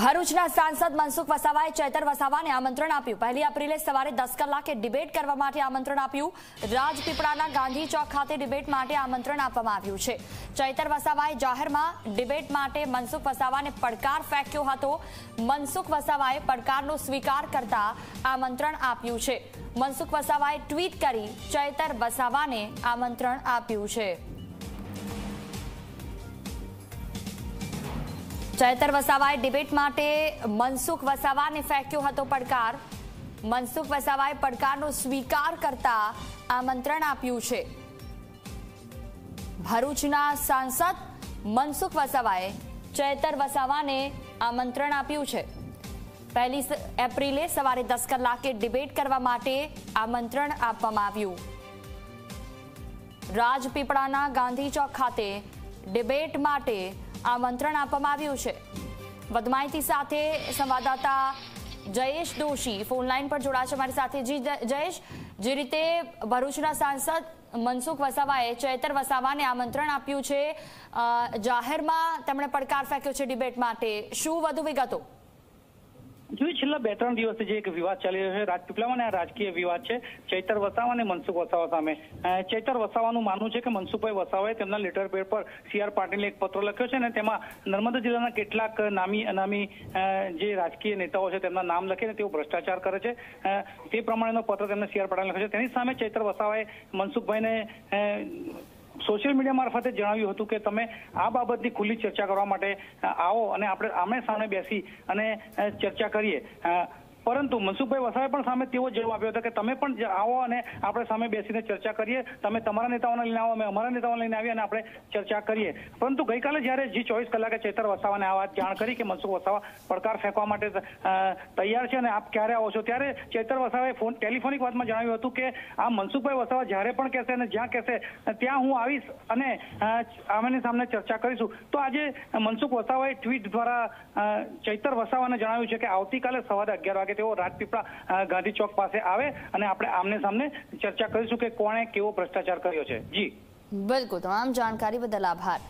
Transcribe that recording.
ભરૂચના સાંસદ મનસુખ વસાવાએ ચૈતર વસાવાને આમંત્રણ આપ્યું. પહેલી એપ્રિલે સવારે દસ કલાકે ડિબેટ કરવા માટે આમંત્રણ આપ્યું. રાજપીપળાના ગાંધી ચોક ખાતે ડિબેટ માટે આમંત્રણ આપવામાં આવ્યું છે. ચૈતર વસાવાએ જાહેરમાં ડિબેટ માટે મનસુખ વસાવાને પડકાર ફેંક્યો હતો. મનસુખ વસાવાએ પડકારનો સ્વીકાર કરતા આમંત્રણ આપ્યું છે. મનસુખ વસાવાએ ટ્વીટ કરી ચૈતર વસાવાને આમંત્રણ આપ્યું છે. ચૈતર વસાવાએ ડિબેટ માટે મનસુખ વસાવાને ફેંક્યો હતો પડકાર. મનસુખ વસાવાએ પડકારનો સ્વીકાર કરતા આમંત્રણ આપ્યું છે. ભરૂચના સાંસદ મનસુખ વસાવાએ ચૈતર વસાવાને આમંત્રણ આપ્યું છે. પહેલી એપ્રિલે સવારે દસ કલાકે ડિબેટ કરવા માટે આમંત્રણ આપવામાં આવ્યું. રાજપીપળાના ગાંધી ચોક ખાતે ડિબેટ માટે આમંત્રણ આપવામાં આવ્યું છે. વધુ માહિતી સાથે સંવાદદાતા જયેશ દોશી ફોનલાઈન પર જોડાશે મારી સાથે. જી જયેશ, જે રીતે ભરૂચના સાંસદ મનસુખ વસાવાએ ચૈતર વસાવાને આમંત્રણ આપ્યું છે જાહેરમાં તેમણે પડકાર ફેંક્યો છે ડિબેટ માટે. શું વધુ વિગતો? જોઈ છેલ્લા બે ત્રણ દિવસથી જે એક વિવાદ ચાલી રહ્યો છે, રાજપીપળામાં આ રાજકીય વિવાદ છે, ચૈતર વસાવા અને મનસુખ વસાવા સામે. ચૈતર વસાવાનું માનવું છે કે મનસુખભાઈ વસાવાએ તેમના લેટર પેડ પર સીઆર પાટીલે એક પત્ર લખ્યો છે અને તેમાં નર્મદા જિલ્લાના કેટલાક નામી, અનામી જે રાજકીય નેતાઓ છે તેમના નામ લખીને તેઓ ભ્રષ્ટાચાર કરે છે. તે પ્રમાણેનો પત્ર તેમને સીઆર પાટીલ લખ્યો છે. તેની સામે ચૈતર વસાવાએ મનસુખભાઈને સોશિયલ મીડિયા મારફતે જણાવ્યું હતું કે તમે આ બાબતની ખુલ્લી ચર્ચા કરવા માટે આવો અને આપણે આમે સામે બેસી અને ચર્ચા કરીએ. પરંતુ મનસુખભાઈ વસાવે પણ સામે તેવો જવાબ આપ્યો હતો કે તમે પણ આવો અને આપણે સામે બેસીને ચર્ચા કરીએ. તમે તમારા નેતાઓને લઈને આવો, અમે અમારા નેતાઓને લઈને આવીએ અને આપણે ચર્ચા કરીએ. પરંતુ ગઈકાલે જ્યારે જી ચોવીસ કલાકે ચેતર વસાવાને આ વાત જાણ કરી કે મનસુખ વસાવા પડકાર ફેંકવા માટે તૈયાર છે અને આપ ક્યારે આવો છો, ત્યારે ચેતર વસાવાએ ફોન, ટેલિફોનિક વાતમાં જણાવ્યું હતું કે આ મનસુખભાઈ વસાવા જ્યારે પણ કહેશે અને જ્યાં કહેશે, ત્યાં હું આવીશ અને આમને સામે ચર્ચા કરીશું. તો આજે મનસુખ વસાવાએ ટ્વીટ દ્વારા ચૈતર વસાવાને જણાવ્યું છે કે આવતીકાલે સવારે અગિયાર વાગે કે તેઓ રાજપીપળા ગાંધી ચોક પાસે આવે અને આપણે આમને સામને ચર્ચા કરીશું કે કોણે કેવો ભ્રષ્ટાચાર કર્યો છે. જી. બિલકુલ, તમામ જાણકારી બદલ આભાર.